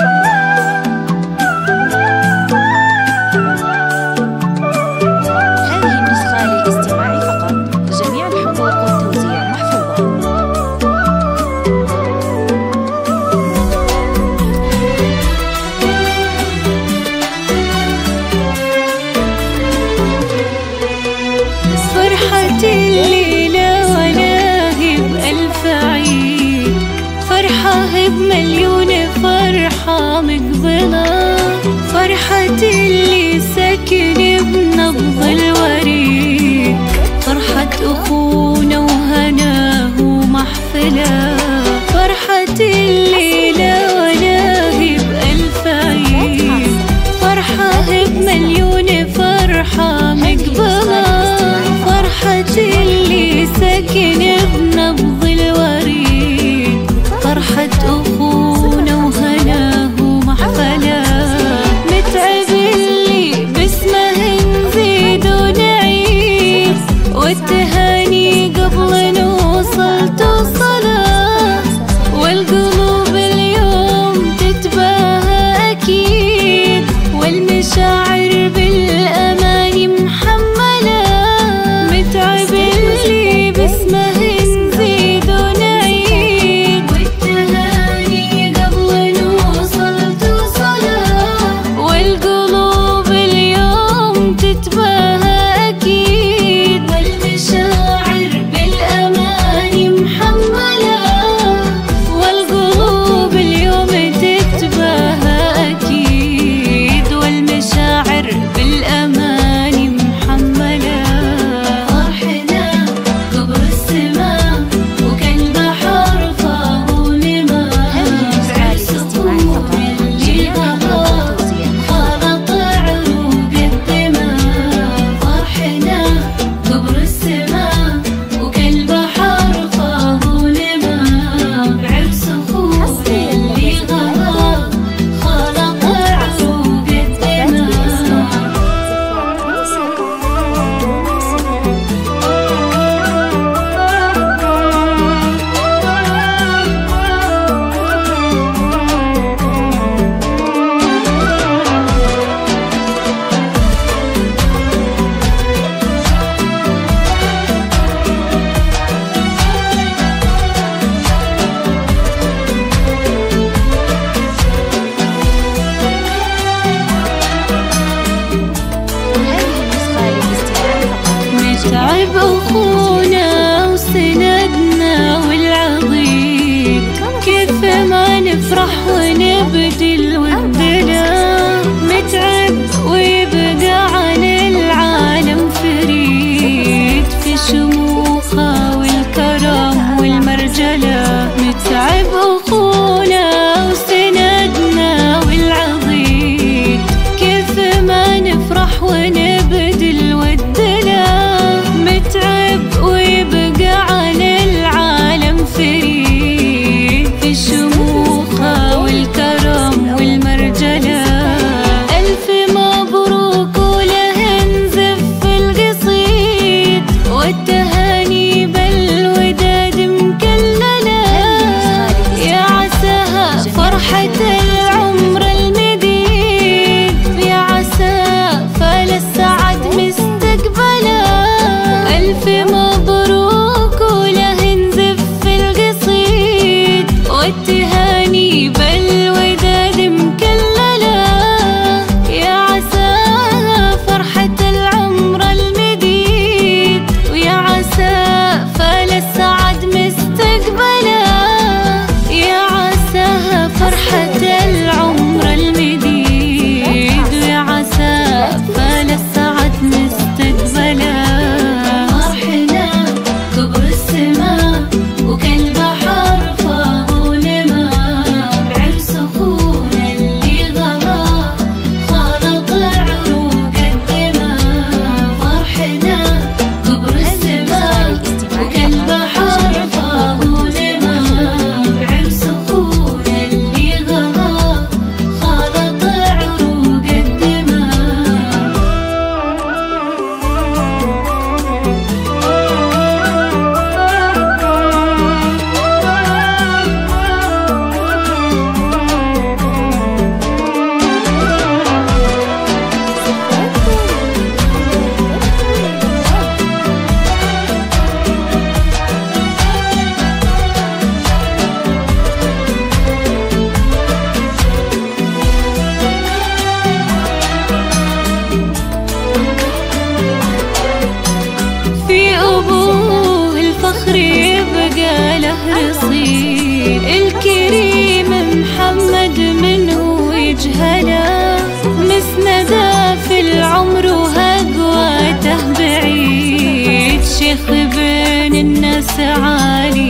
Woo! والله بمليون فرحة مقبلة. فرحة اللي سكن بنبض الوريد فرحة أخونا وهناه ومحفله الحرب أخونا وسندنا والعظيم. كيف ما نفرح ونبدل والظلام متعب ويبقى عن العالم فريد. في شموخه والكرم والمرجلة. متعب أخونا وسندنا والعظيم. كيف ما نفرح ونبدل عالي.